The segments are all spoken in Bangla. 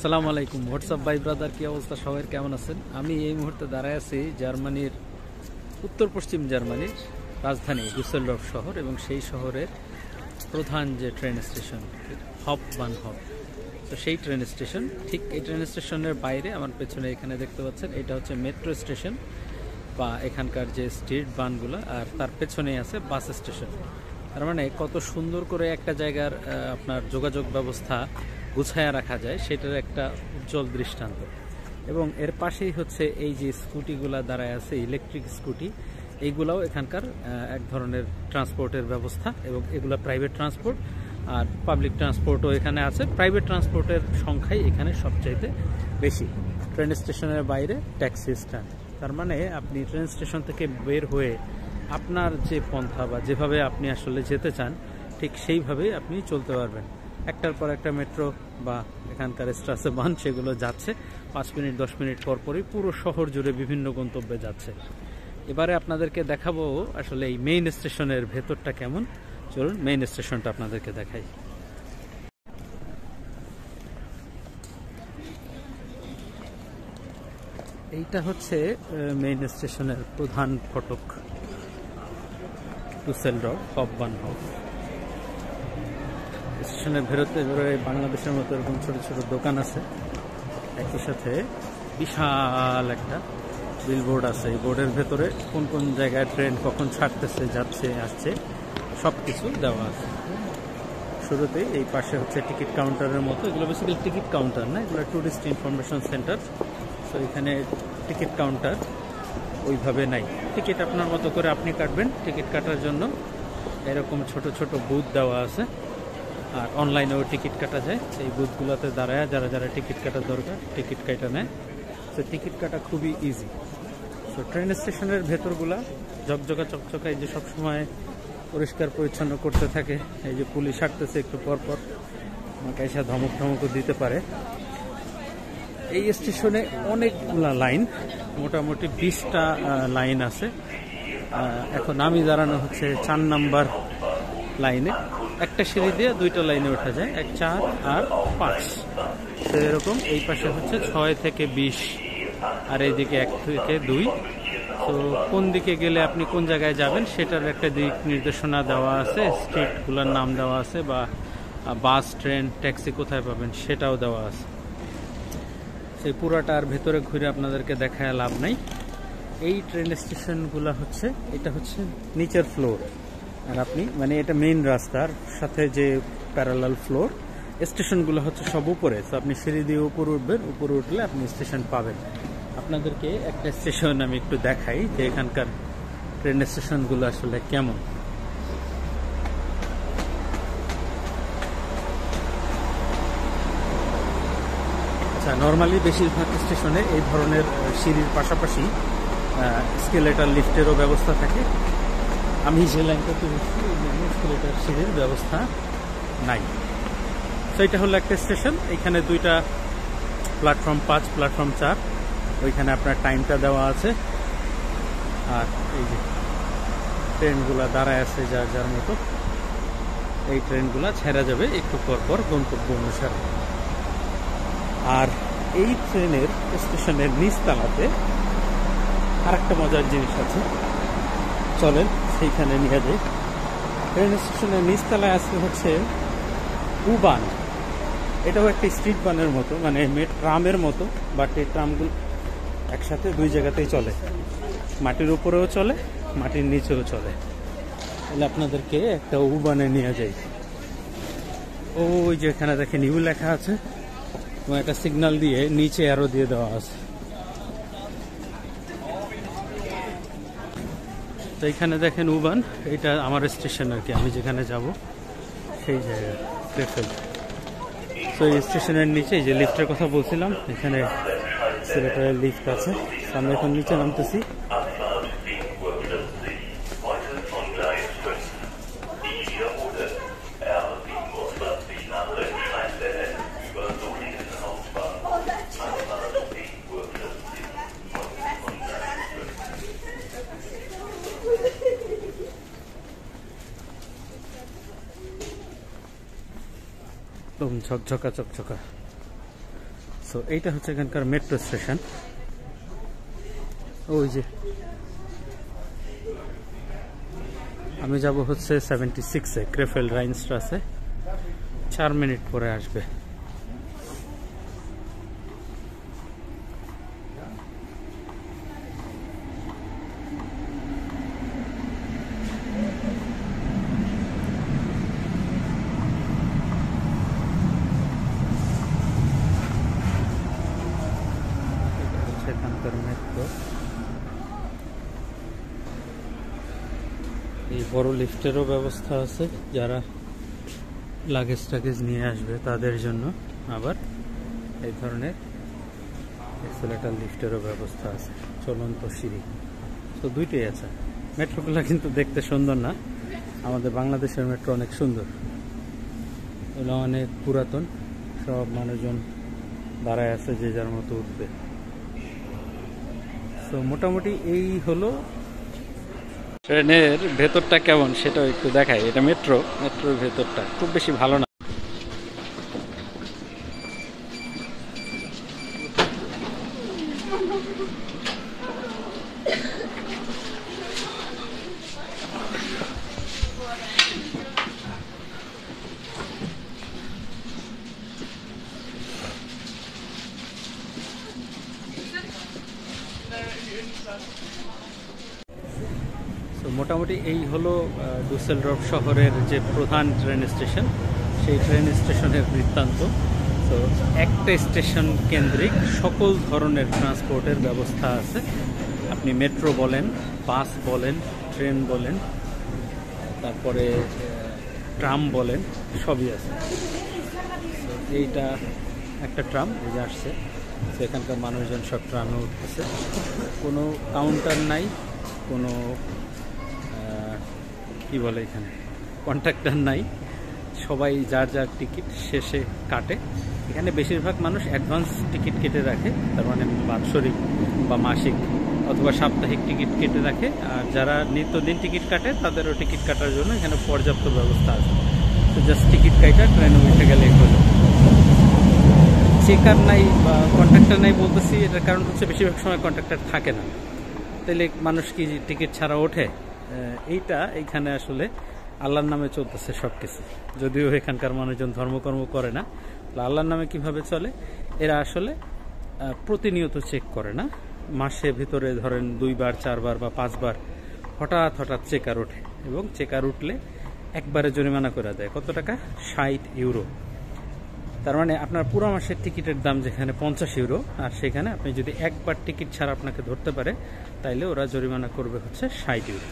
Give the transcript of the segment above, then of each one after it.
আসসালামু আলাইকুম। হোয়াটসঅ্যাপ ভাই ব্রাদার কি অবস্থা? সবাই কেমন আছেন? আমি এই মুহূর্তে দাঁড়ায় আছি জার্মানির উত্তর পশ্চিম জার্মানির রাজধানী ডুসেলডর্ফ শহর এবং সেই শহরের প্রধান যে ট্রেন স্টেশন হপ বান হপ তো সেই ট্রেন স্টেশন ঠিক এই ট্রেন স্টেশনের বাইরে আমার পেছনে এখানে দেখতে পাচ্ছেন, এটা হচ্ছে মেট্রো স্টেশন বা এখানকার যে স্ট্রিট বানগুলো আর তার পেছনেই আছে বাস স্টেশন তার মানে কত সুন্দর করে একটা জায়গার আপনার যোগাযোগ ব্যবস্থা গুছায়া রাখা যায়, সেটার একটা উজ্জ্বল দৃষ্টান্ত। এবং এর পাশেই হচ্ছে এই যে স্কুটিগুলা দাঁড়ায় আছে, ইলেকট্রিক স্কুটি, এইগুলাও এখানকার এক ধরনের ট্রান্সপোর্টের ব্যবস্থা এবং এগুলো প্রাইভেট ট্রান্সপোর্ট। আর পাবলিক ট্রান্সপোর্টও এখানে আছে। প্রাইভেট ট্রান্সপোর্টের সংখ্যাই এখানে সবচাইতে বেশি। ট্রেন স্টেশনের বাইরে ট্যাক্সি স্ট্যান্ড। তার মানে আপনি ট্রেন স্টেশন থেকে বের হয়ে আপনার যে পন্থা বা যেভাবে আপনি আসলে যেতে চান, ঠিক সেইভাবেই আপনি চলতে পারবেন। একটার পর একটা মেট্রো বা এখানকার স্ট্রাসে বান সেগুলো যাচ্ছে। পাঁচ মিনিট, দশ মিনিট পর পরই পুরো শহর জুড়ে বিভিন্ন গন্তব্যে যাচ্ছে। এবারে আপনাদেরকে দেখাবো আসলে এই মেইন স্টেশনের ভেতরটা কেমন। চলুন মেইন স্টেশনটা আপনাদেরকে দেখাই। এইটা হচ্ছে মেইন স্টেশনের প্রধান ফটক। টুসেলডর্ফ হববান হব স্টেশনের ভেরোতে বেরোয় বাংলাদেশের মতো এরকম ছোট ছোট দোকান আছে। একই সাথে বিশাল একটা বিলবোর্ড আছে। এই বোর্ডের ভেতরে কোন কোন জায়গায় ট্রেন কখন ছাড়তেছে, যাচ্ছে, আসছে সব কিছু দেওয়া আছে। শুরুতেই এই পাশে হচ্ছে টিকিট কাউন্টারের মতো। এগুলো বেসিক্যালি টিকিট কাউন্টার না, এগুলো ট্যুরিস্ট ইনফরমেশন সেন্টার তো এখানে টিকিট কাউন্টার ওইভাবে নাই। টিকিট আপনার মতো করে আপনি কাটবেন। টিকিট কাটার জন্য এরকম ছোট ছোট বুথ দেওয়া আছে। আর অনলাইনেও টিকিট কাটা যায়। এই বুথগুলোতে দাঁড়ায়, যারা যারা টিকিট কাটার দরকার, টিকিট কাটা নেয়। তো টিকিট কাটা খুবই ইজি তো ট্রেন স্টেশনের ভেতরগুলা ঝকঝকা চকচকা, এই যে সবসময় পরিষ্কার পরিচ্ছন্ন করতে থাকে। এই যে পুলিশ হাঁটতেছে একটু পর পর, আমাকে এসে ধমক ধমকও দিতে পারে। এই স্টেশনে অনেকগুলা লাইন, মোটামুটি বিশটা লাইন আছে। এখন আমি দাঁড়ানো হচ্ছে চার নাম্বার লাইনে। একটা সিঁড়ি দিয়ে দুইটা লাইনে ওঠা যায়, এক চার আর পাঁচ। তো এরকম এই পাশে হচ্ছে ছয় থেকে বিশ আর এইদিকে এক থেকে দুই। তো কোন দিকে গেলে আপনি কোন জায়গায় যাবেন সেটার একটা দিক নির্দেশনা দেওয়া আছে, স্ট্রিটগুলোর নাম দেওয়া আছে বা বাস, ট্রেন, ট্যাক্সি কোথায় পাবেন সেটাও দেওয়া আছে। সেই পুরাটার ভেতরে ঘুরে আপনাদেরকে দেখায় লাভ নাই। এই ট্রেন স্টেশনগুলো হচ্ছে, এটা হচ্ছে নিচের ফ্লোর। আর আপনি মানে এটা মেইন রাস্তার সাথে যে প্যারালাল ফ্লোর স্টেশনগুলো হচ্ছে সব উপরে। তো আপনি সিঁড়ি দিয়ে উপরে উঠবেন, উপরে উঠলে আপনি স্টেশন পাবেন। আপনাদেরকে একটা স্টেশন আমি একটু দেখাই যে এখানকার ট্রেন স্টেশনগুলো আসলে কেমন। আচ্ছা নর্মালি বেশিরভাগ স্টেশনে এই ধরনের সিঁড়ির পাশাপাশি স্কেলেটার লিফটেরও ব্যবস্থা থাকে। আমি লাইনে সিঁড়ির ব্যবস্থা নাই। তো এটা হলো একটা স্টেশন এখানে দুইটা প্ল্যাটফর্ম পাঁচ প্ল্যাটফর্ম চার, ওইখানে আপনার টাইমটা দেওয়া আছে। আর এই যে ট্রেনগুলো দাঁড়ায় আছে যার যার মতো, এই ট্রেনগুলো ছেড়া যাবে একটু পর পর গন্তব্য অনুসারে। আর এই ট্রেনের স্টেশনের নিচতলাতে আরেকটা মজার জিনিস আছে। চলেন সেইখানে নিয়ে যাই। ট্রেন স্টেশনের নিচতলায় আছে হচ্ছে উবান এটাও একটা স্ট্রিট বানের মতো মানে মে- ট্রামের মতো বাট এই ট্রামগুলো একসাথে দুই জায়গাতেই চলে। মাটির উপরেও চলে, মাটির নিচেও চলে। তাহলে আপনাদেরকে একটা উবানে নিয়ে যাই। ওই যে এখানে দেখেন ইউ লেখা আছে। এবং একটা সিগন্যাল দিয়ে নিচে আরও দিয়ে দেওয়া আছে। তো এখানে দেখেন উবান, এটা আমার স্টেশন আর কি, আমি যেখানে যাব, সেই জায়গা তো এই স্টেশনের নিচে যে লিফটের কথা বলছিলাম, এখানে সিলেটারের লিফট আছে। আমরা আমি এখন নিচে নামতেছি। একদম ঝকঝকা চকঝকা সো এইটা হচ্ছে এখানকার মেট্রো স্টেশন ওই যে। আমি যাব হচ্ছে সেভেন্টি সিক্সে ক্রেফেল রাইনস্ট্রাসে চার মিনিট পরে আসবে এটা হচ্ছে এখানকার মেট্রো এই বড় লিফটেরও ব্যবস্থা আছে, যারা লাগেজ টাগেজ নিয়ে আসবে তাদের জন্য। আবার এই ধরনের এক্সেলেটার লিফটেরও ব্যবস্থা আছে। চলন্ত সিঁড়ি। তো দুইটাই আছে। মেট্রোগুলো কিন্তু দেখতে সুন্দর না। আমাদের বাংলাদেশের মেট্রো অনেক সুন্দর। এগুলো অনেক পুরাতন। সব মানুষজন দাঁড়ায় আছে যে যার মতো উঠবে। তো মোটামুটি এই হলো ট্রেনের ভেতরটা কেমন সেটাও একটু দেখায় এটা মেট্রো মেট্রোর ভেতরটা খুব বেশি ভালো না। তো মোটামুটি এই হলো ডুসেলডর্ফ শহরের যে প্রধান ট্রেন স্টেশন সেই ট্রেন স্টেশনের বৃত্তান্ত। তো একটা স্টেশন কেন্দ্রিক সকল ধরনের ট্রান্সপোর্টের ব্যবস্থা আছে। আপনি মেট্রো বলেন বাস বলেন ট্রেন বলেন, তারপরে ট্রাম বলেন, সবই আছে। এইটা একটা ট্রাম যে আসছে। তো এখানকার মানুষজন সব ট্রামে উঠতেছে। কোনো কাউন্টার নাই, কোনো কি বলে এখানে? কন্ট্রাক্টর নাই। সবাই যার যার টিকিট শেষে কাটে। এখানে বেশিরভাগ মানুষ অ্যাডভান্স টিকিট কেটে রাখে, তার মানে বাৎসরিক বা মাসিক অথবা সাপ্তাহিক টিকিট কেটে রাখে। আর যারা নিত্যদিন টিকিট কাটে, তাদেরও টিকিট কাটার জন্য এখানে পর্যাপ্ত ব্যবস্থা আছে। তো জাস্ট টিকিট কাইটা ট্রেনে উঠে গেলেই হলো। চেকার নাই বা কন্ট্রাক্টর নাই বলতেছি, এটার কারণ হচ্ছে বেশিরভাগ সময় কন্ট্রাক্টর থাকে না। তাহলে মানুষ কি টিকিট ছাড়া ওঠে? এইটা এইখানে আসলে আল্লাহর নামে চলতেছে সব কিছু যদিও এখানকার মানুষজন ধর্মকর্ম করে না আল্লাহর নামে কীভাবে চলে? এরা আসলে প্রতিনিয়ত চেক করে না। মাসে ভিতরে ধরেন দুইবার, চারবার বা পাঁচবার হঠাৎ হঠাৎ চেকার ওঠে। এবং চেকার উঠলে একবারে জরিমানা করে দেয়। কত টাকা? ষাট ইউরো। তার মানে আপনার পুরো মাসের টিকিটের দাম যেখানে পঞ্চাশ ইউরো, আর সেখানে আপনি যদি একবার টিকিট ছাড়া আপনাকে ধরতে পারে, তাইলে ওরা জরিমানা করবে হচ্ছে ষাট ইউরো।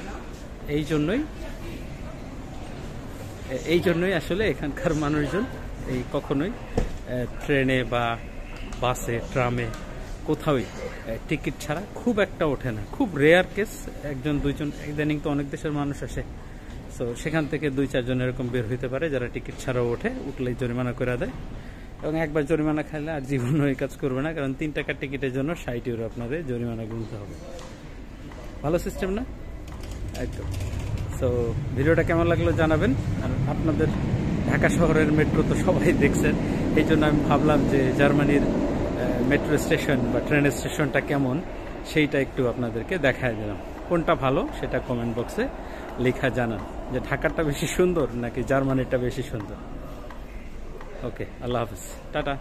এই জন্যই এই জন্যই আসলে এখানকার মানুষজন এই কখনোই ট্রেনে বা বাসে, ট্রামে কোথাওই টিকিট ছাড়া খুব একটা ওঠে না। খুব রেয়ার কেস একজন, দুইজন, ইদানিং তো অনেক দেশের মানুষ আসে তো সেখান থেকে দুই, চারজন এরকম বের হইতে পারে যারা টিকিট ছাড়াও ওঠে, উঠলেই জরিমানা করে দেয়। এবং একবার জরিমানা খাইলে আর জীবনও এই কাজ করবে না, কারণ তিন টাকার টিকিটের জন্য ষাট ইউরো আপনাদের জরিমানা গুনতে হবে। ভালো সিস্টেম না? একদম সো ভিডিওটা কেমন লাগল জানাবেন। আর আপনাদের ঢাকা শহরের মেট্রো তো সবাই দেখছেন। এই জন্য আমি ভাবলাম যে জার্মানির মেট্রো স্টেশন বা ট্রেন স্টেশনটা কেমন, সেইটা একটু আপনাদেরকে দেখায় দিলাম। কোনটা ভালো, সেটা কমেন্ট বক্সে লেখা জানান। যে ঢাকারটা বেশি সুন্দর নাকি জার্মানিটা বেশি সুন্দর? ওকে আল্লাহ হাফিজ। টাটা।